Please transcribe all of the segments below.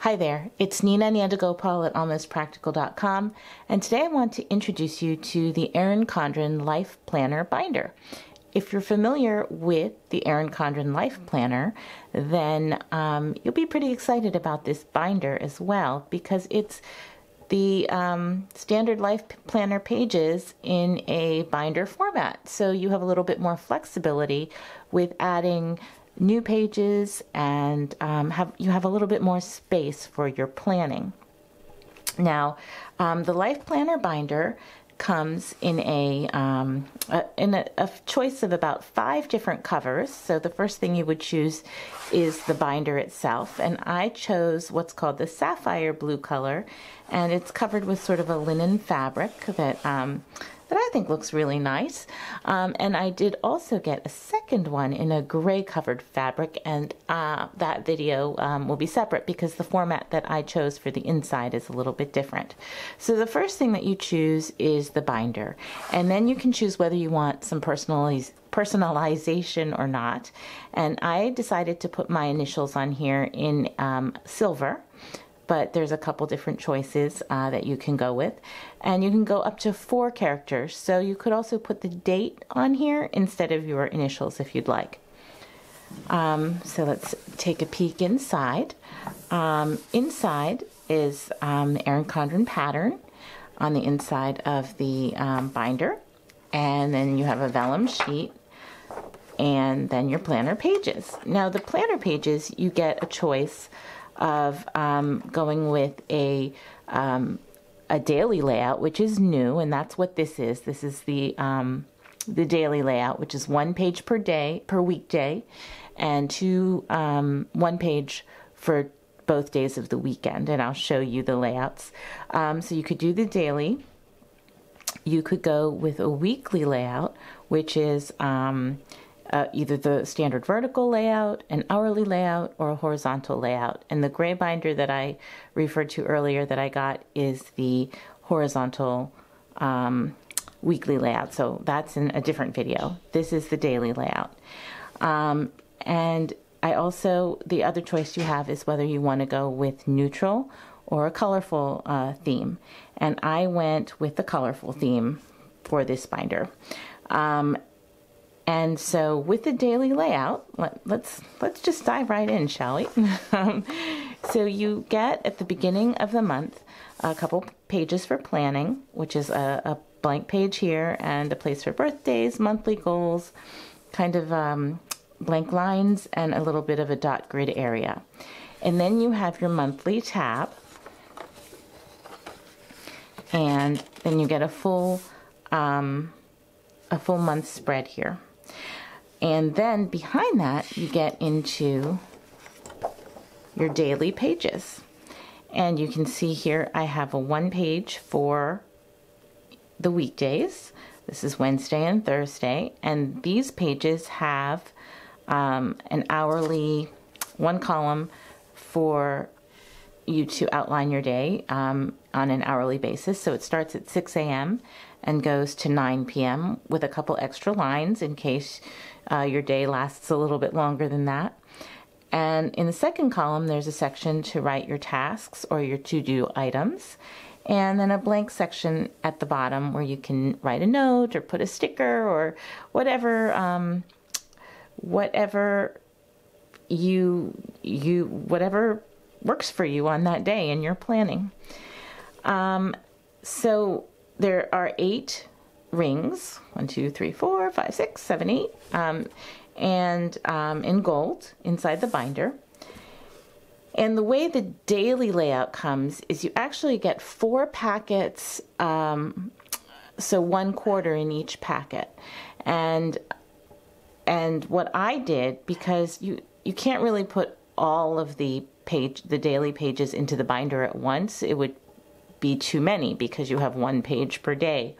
Hi there, it's Nina Nandagopal at almostpractical.com, and today I want to introduce you to the Erin Condren Life Planner Binder. If you're familiar with the Erin Condren Life Planner, then um, you'll be pretty excited about this binder as well because it's the um, standard life planner pages in a binder format. So you have a little bit more flexibility with adding new pages and um, have you have a little bit more space for your planning. Now, um, the Life Planner binder comes in a, um, a in a, a, choice of about five different covers. So the first thing you would choose is the binder itself, and I chose what's called the sapphire blue color, and it's covered with sort of a linen fabric that um, that I think looks really nice. Um, and I did also get a second one in a gray covered fabric, and uh, that video um, will be separate because the format that I chose for the inside is a little bit different. So the first thing that you choose is the binder, and then you can choose whether you want some personaliz- personalization or not. And I decided to put my initials on here in um, silver but there's a couple different choices uh, that you can go with. And you can go up to four characters. So you could also put the date on here instead of your initials if you'd like. Um, so let's take a peek inside. Um, inside is um, the Erin Condren pattern on the inside of the um, binder. And then you have a vellum sheet and then your planner pages. Now the planner pages, you get a choice of um, going with a um, a daily layout, which is new, and that's what this is. This is the um, the daily layout, which is one page per day per weekday, and two um, one page for both days of the weekend. And I'll show you the layouts. Um, so you could do the daily. You could go with a weekly layout, which is um, uh, either the standard vertical layout, an hourly layout, or a horizontal layout. And the gray binder that I referred to earlier that I got is the horizontal um, weekly layout. So that's in a different video. This is the daily layout. Um, and I also, the other choice you have is whether you want to go with neutral or a colorful uh, theme. And I went with the colorful theme for this binder. Um, and so with the daily layout, let, us let's, let's just dive right in, shall we? um, so you get at the beginning of the month a couple pages for planning, which is a, a blank page here and a place for birthdays, monthly goals, kind of um, blank lines, and a little bit of a dot grid area. And then you have your monthly tab, and then you get a full um, a full month spread here. And then behind that, you get into your daily pages. And you can see here I have a one page for the weekdays. This is Wednesday and Thursday. And these pages have um, an hourly, one column for you to outline your day um, on an hourly basis. So it starts at 6 a.m. and goes to 9 p.m. with a couple extra lines in case uh, your day lasts a little bit longer than that. And in the second column, there's a section to write your tasks or your to do items. And then a blank section at the bottom where you can write a note or put a sticker or whatever, um, whatever you you whatever works for you on that day in your planning. Um, so there are eight rings one, two, three, four, five, six, seven, eight, um, and um, in gold inside the binder. And the way the daily layout comes is you actually get four packets, um, so one quarter in each packet. And and what I did because you you can't really put all of the page the daily pages into the binder at once. It would be too many because you have one page per day.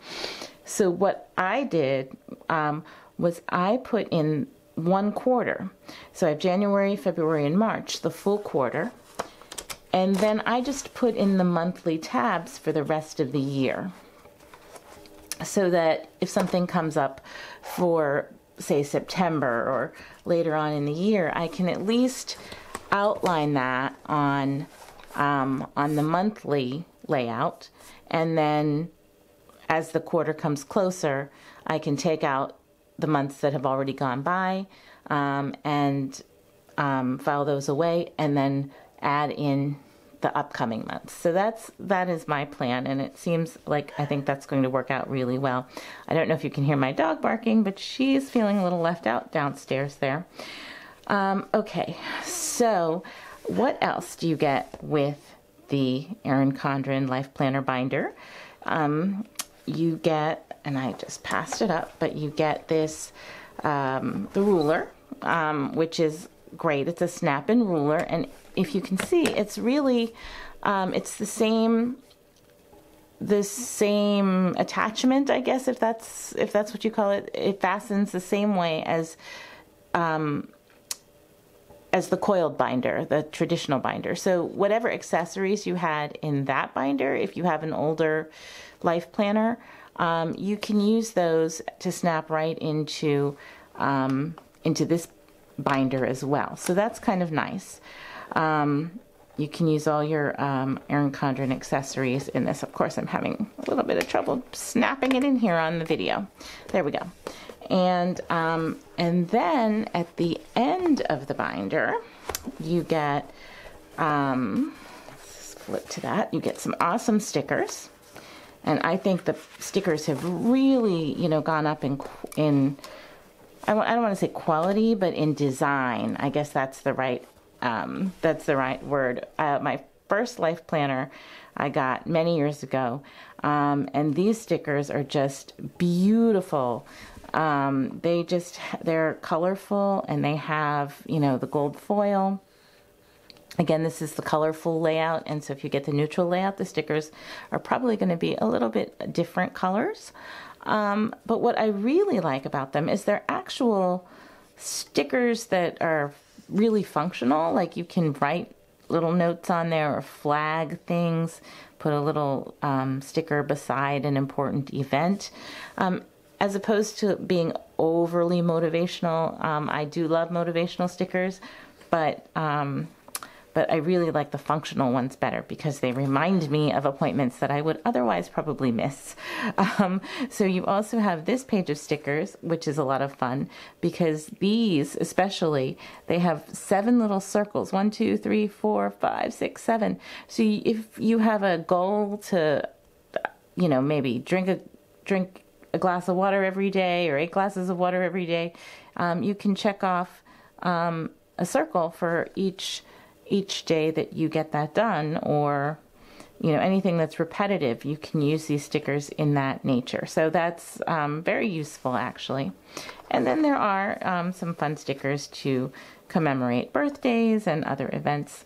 So what I did um, was I put in one quarter. So I have January, February, and March, the full quarter. And then I just put in the monthly tabs for the rest of the year. So that if something comes up for, say, September or later on in the year, I can at least outline that on um, on the monthly layout. And then as the quarter comes closer, I can take out the months that have already gone by um, and um, file those away and then add in the upcoming months. So that's that is my plan, and it seems like I think that's going to work out really well. I don't know if you can hear my dog barking, but she's feeling a little left out downstairs there. Um, okay, so what else do you get with the Erin Condren Life Planner Binder? Um, you get, and I just passed it up, but you get this um, the ruler, um, which is great. It's a snap-in ruler, and if you can see, it's really, um, it's the same, the same attachment, I guess, if that's if that's what you call it. It fastens the same way as, um, as the coiled binder, the traditional binder. So whatever accessories you had in that binder, if you have an older life planner, um, you can use those to snap right into um, into this binder as well. So that's kind of nice. Um, you can use all your um, Erin Condren accessories in this. Of course, I'm having a little bit of trouble snapping it in here on the video. There we go. And, um, and then at the end of the binder, you get, um, flip to that, you get some awesome stickers. And I think the stickers have really, you know, gone up in, in I w- I don't want to say quality, but in design. I guess that's the right um, that's the right word. Uh, my first life planner I got many years ago, um, and these stickers are just beautiful. Um, they just they're colorful and they have you know the gold foil. Again, this is the colorful layout, and so if you get the neutral layout, the stickers are probably going to be a little bit different colors. Um, but what I really like about them is they're actual stickers that are really functional. Like you can write little notes on there or flag things, put a little um, sticker beside an important event. Um, as opposed to being overly motivational, um, I do love motivational stickers, but um, but I really like the functional ones better because they remind me of appointments that I would otherwise probably miss. Um, so you also have this page of stickers, which is a lot of fun because these, especially, they have seven little circles one, two, three, four, five, six, seven. So if you have a goal to, you know, maybe drink a drink a glass of water every day or eight glasses of water every day, um, you can check off um, a circle for each each day that you get that done or you know anything that's repetitive you can use these stickers in that nature. So that's um, very useful actually. And then there are um, some fun stickers to commemorate birthdays and other events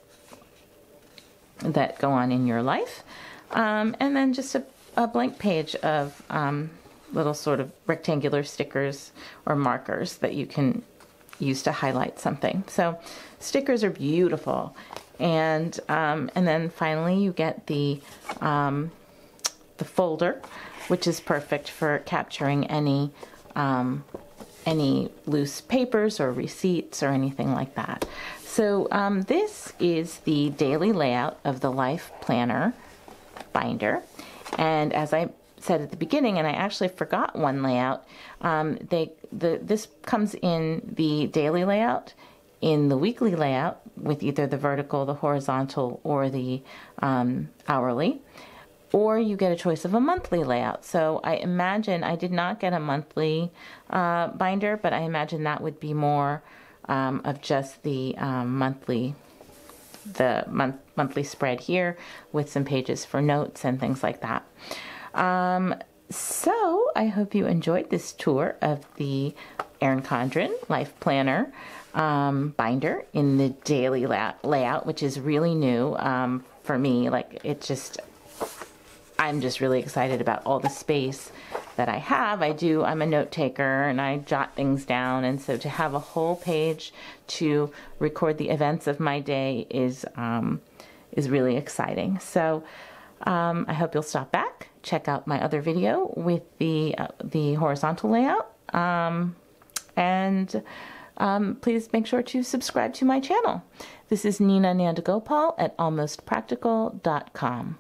that go on in your life. Um, and then just a, a blank page of um, little sort of rectangular stickers or markers that you can use to highlight something. So stickers are beautiful. And, um, and then finally you get the, um, the folder, which is perfect for capturing any, um, any loose papers or receipts or anything like that. So um, this is the daily layout of the Life Planner binder. And as I said at the beginning, and I actually forgot one layout. Um, they the this comes in the daily layout, in the weekly layout with either the vertical, the horizontal, or the um, hourly, or you get a choice of a monthly layout. So I imagine I did not get a monthly uh, binder, but I imagine that would be more um, of just the um, monthly the month monthly spread here with some pages for notes and things like that. Um, so I hope you enjoyed this tour of the Erin Condren Life Planner um, binder in the daily la- layout, which is really new um, for me. Like it just, I'm just really excited about all the space that I have. I do, I'm a note taker and I jot things down. And so to have a whole page to record the events of my day is, um, is really exciting. So um, I hope you'll stop back check out my other video with the uh, the horizontal layout um, and um, please make sure to subscribe to my channel. This is Nina Nandagopal at almostpractical.com.